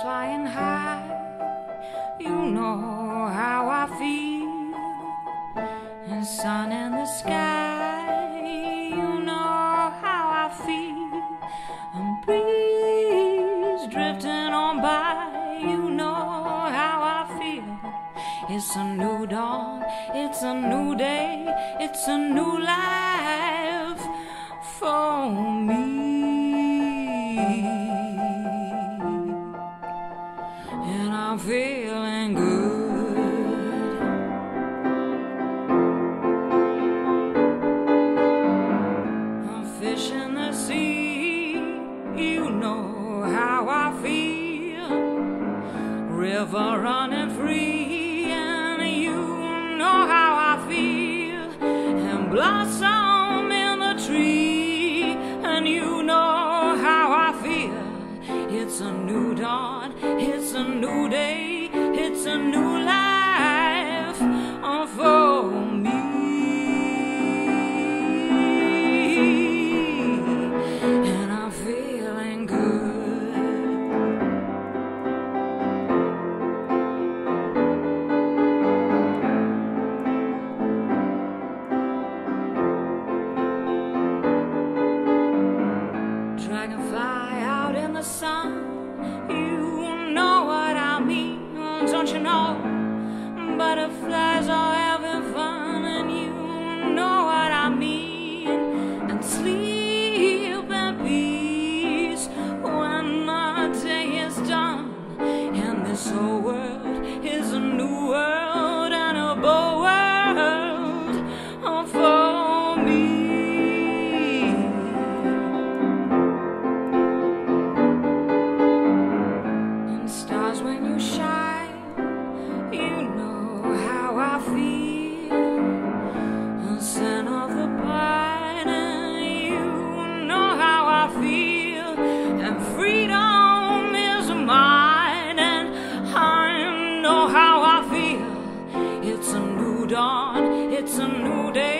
flying high. You know how I feel. And sun in the sky. You know how I feel. And breeze drifting on by. You know how I feel. It's a new dawn. It's a new day. It's a new life for me. I'm fishing the sea. You know how I feel. River running free. And you know how I feel. And blossom in the tree. And you know how I feel. It's a new dawn. It's a new day. It's a new life this whole world is a new world and a bold world for me. and stars when you shine. You know how I feel. It's a new day,